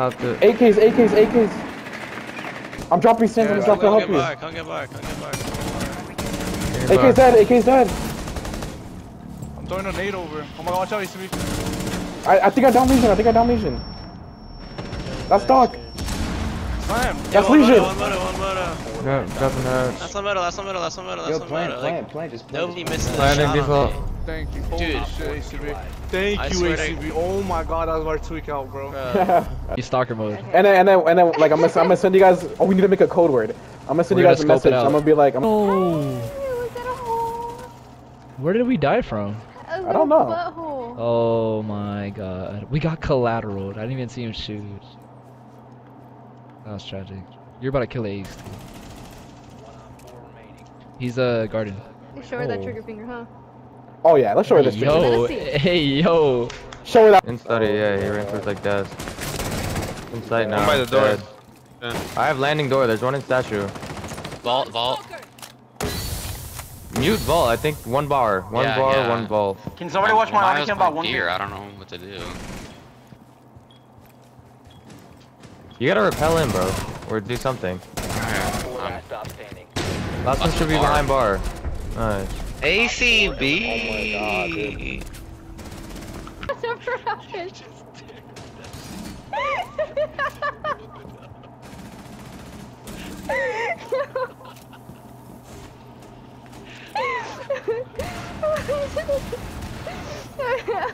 How to? AKs, AKs, AKs. I'm dropping stands on myself to come help get you. back, come get back, come get back. AK's dead, AK's dead. I'm throwing a nade over. Oh my god, watch out, ACB. I, I think I down Lesion, I think I down Lesion. That's Doc. Slam. That's one Lesion. Moto, one moto, one moto. Gra- Grabbing her. That's one moto, that's one moto, that's one moto, that's Yo, one plant, moto. plant, Like, plant, just plant. nobody misses a Landing shot default. On me. Thank you. Holy Dude. shit, ACB. Thank I you, swear to- ACB. Oh my god, I was about to tweak out, bro. Bro. He's stalker mode. And then, and then, and then, like, I'm gonna, I'm gonna send you guys. Oh, we need to make a code word. I'm gonna send We're you guys a gonna scope it message. I'm gonna be like, I'm, Oh, Look at a hole. where did we die from? I don't know. Butthole. Oh my god. We got collateral. I didn't even see him shoot. That was tragic. You're about to kill Ace. Too. He's a uh, garden. You show her that Oh. trigger finger, huh? Oh yeah, let's show her this. Yo. picture. Yo, Let us hey, yo. Show her that. In study, yeah, he ran towards like desk. In sight now. One by the door. dead. I have landing door. There's one in statue. Vault, vault. Mute vault. I think one bar. One Yeah, bar. yeah. One vault. Can somebody watch my Miles Anakin about one deer, bit? I don't know what to do. You gotta repel him, bro, or do something. Alright, um, Last one should be behind bar. Nice. ACB! Oh my Never happened.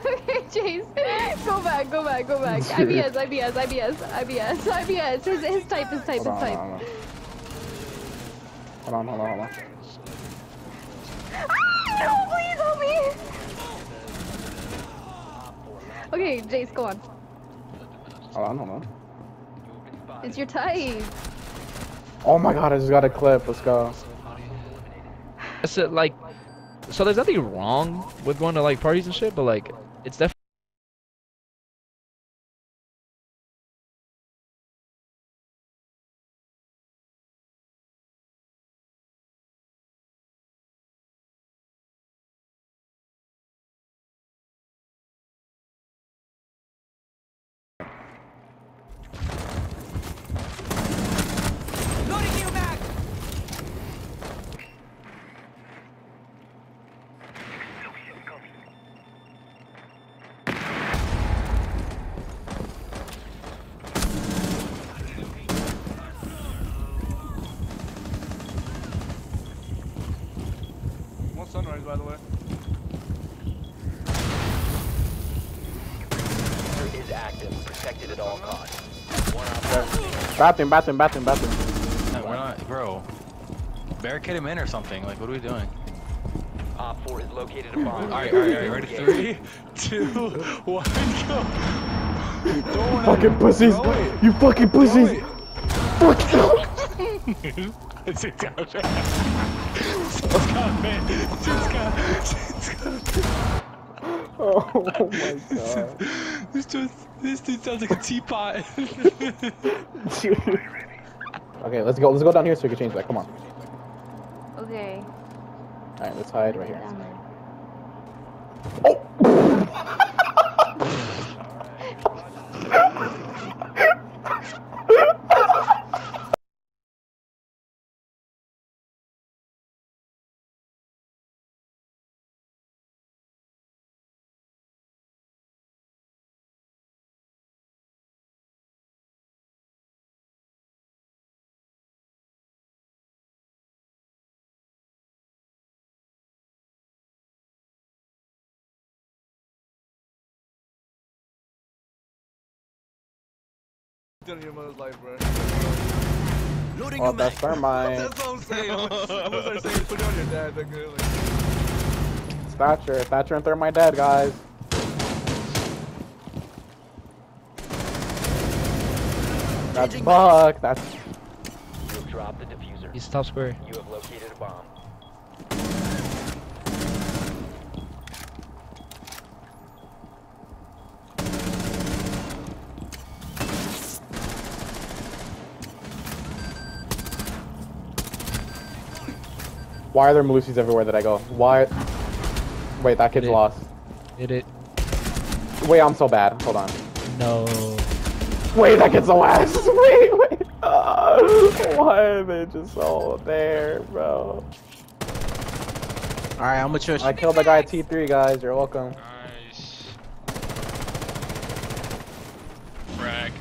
okay, Chase. Go back, go back, go back. IBS, IBS, IBS, IBS, IBS. His, his type, his type, his Hold on, type. hold on, hold on, hold on, hold on. No, please help me. Okay, Jace, go on. Hold on, hold on. It's your type. Oh my god, I just got a clip. Let's go. It's uh, like, so there's nothing wrong with going to like parties and shit, but like, it's definitely. One sunrise, by the way. is active, protected at all costs. Bathroom, bathroom, bathroom, bathroom. No, we're not, bro. Barricade him in or something. Like, what are we doing? Op 4 is located a bomb. All right, all right, all right. Ready? Three, two, one, go. Throw one Fucking him. pussies. You fucking pussies. it. Fuck you. Sit down, man. Sit down, man. Sit down. Sit down. Oh my god. This just, this dude sounds like a teapot. okay, let's go. Let's go down here so we can change that. Come on. Okay. All right, let's hide right here. Down there. Done your mother's life, bro. Oh, that's thermite. That's what I'm saying. I'm gonna start saying, put it on your dad. That good. Like, Thatcher. Thatcher and thermite dead, guys. That's Buck. That's You have dropped the diffuser. He's top square. You have located a bomb. Why are there Melusis everywhere that I go? Why? Wait, that kid's Hit lost. Hit it. Wait, I'm so bad. Hold on. No. Wait, that gets the last. Wait, wait. Uh, why are they just all there, bro? Alright, I'm gonna trust I killed the guy at T3, guys. You're welcome. Nice. Frag.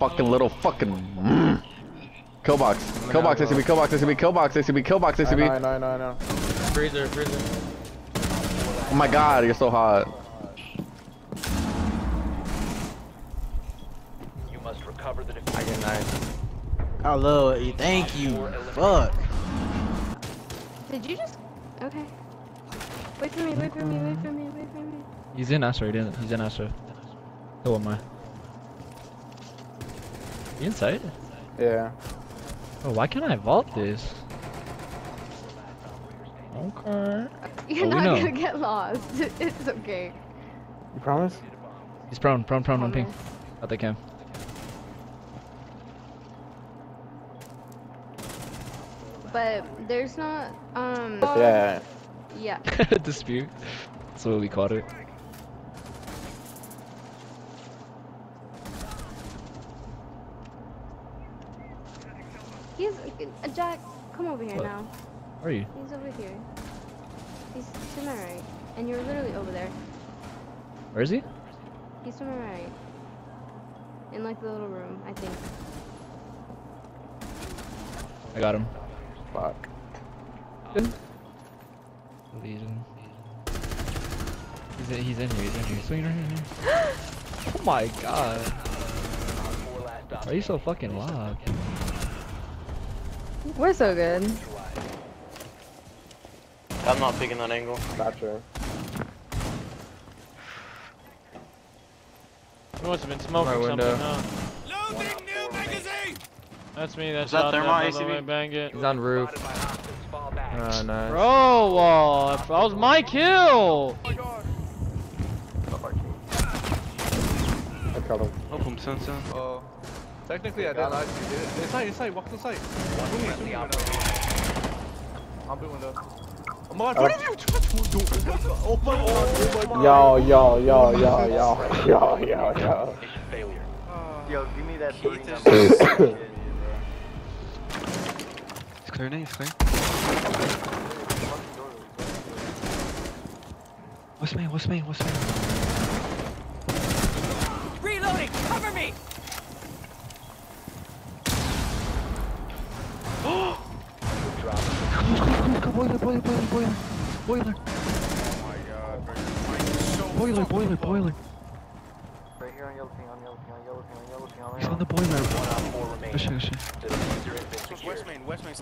Fucking little fucking. Kill box. Kill box. This gonna kill box. This gonna kill box. This gonna kill box. This gonna. No, no, no, no. Freezer, freezer. Oh my god, you're so hot. You must recover the I get nice. I love you. Thank you. Fuck. Did you just? Okay. Wait for me. Wait for me. Wait for me. Wait for me. He's in Astro. He's in Astro. Who am I? You inside? Yeah. Oh, why can't I vault this? Okay. You're Oh, not know. gonna get lost. It's okay. You promise? He's prone, prone, prone on ping. Promise. Out they can. But there's not. Um. Yeah. Yeah. Dispute. That's what we called it. He's uh, Jack. Come over here What? now. Where are you? He's over here. He's to my right, and you're literally over there. Where is he? He's to my right. In like the little room, I think. I got him. Fuck. Lesion. He's in, he's in here, he's in here. Swing right here. oh my god. Why are you so fucking loud? We're so good. I'm not picking that angle. Gotcha. He must have been smoking My window. something, huh? Loading new magazine! That's me, that's that not thermite by the ACV? bang it. He's on roof. Spotted by hostiles. Fall back. Oh, nice. Bro, well, that was my kill! I killed him. Help him, son, son. Oh. Uh, Technically, I did lie to you. Inside, inside, walk inside. Swing me, swing me window. I'm doing window. Oh my god, Uh, what have you Oh my god, oh my god. Yo, yo, yo, yo, yo, yo, yo, yo. Mission failure. Yo, give me that three number. It's clear, Nate. It's clear. What's me? What's me? What's me? Boiler, boiler, boiler, boiler. Boiler. Boiler, boiler, boiler. Right here on yellow ping, on yellow ping, on yellow ping, on yellow ping, on He's on the boiler. One on four Oh remaining. shit, oh shit. The diffuser has been secured. main, west main.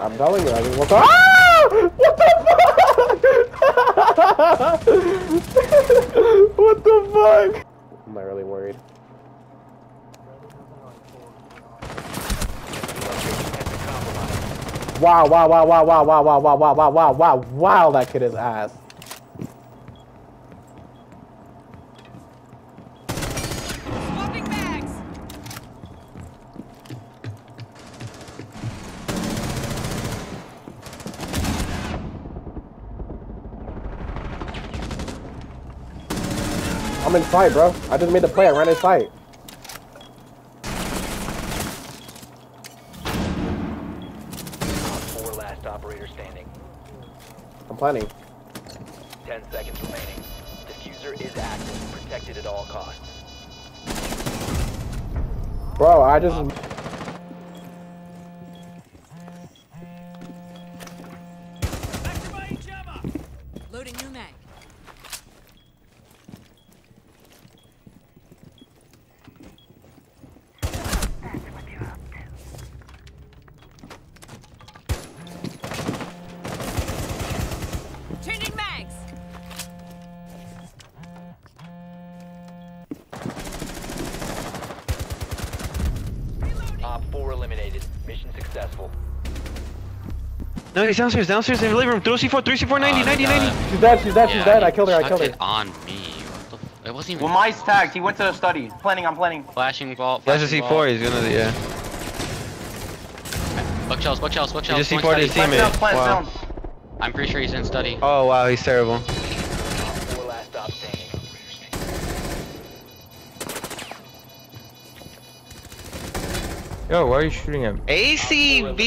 I'm telling you, I mean, what the- Ah! What the fuck? What the fuck? I'm not really worried. Wow, wow, wow, wow, wow, wow, wow, wow, wow, wow, wow, wow, wow, that kid is ass. I'm in sight, bro. I just made the play. I ran in sight. Four last operator standing. I'm planning. Ten seconds remaining. Diffuser is active. Protected at all costs. Bro, I just. Loading new mag. Eliminated. Mission successful. No, he's downstairs, downstairs in the living room. Throw C4, 3 C4, 90, 90, 90. She's dead. She's dead. She's dead. I he killed her. I chucked killed her. on me. What the It wasn't even Well, mine's tagged. He went to the study. Planning, I'm planning. flashing ball. That's a flashing ball. C4, he's gonna, yeah. Bookshelves, bookshelves, He bookshelves. just going C4 to his study. Plant teammate. Wow. I'm pretty sure he's in study. Oh wow, he's terrible. Yo, why are you shooting him? ACB!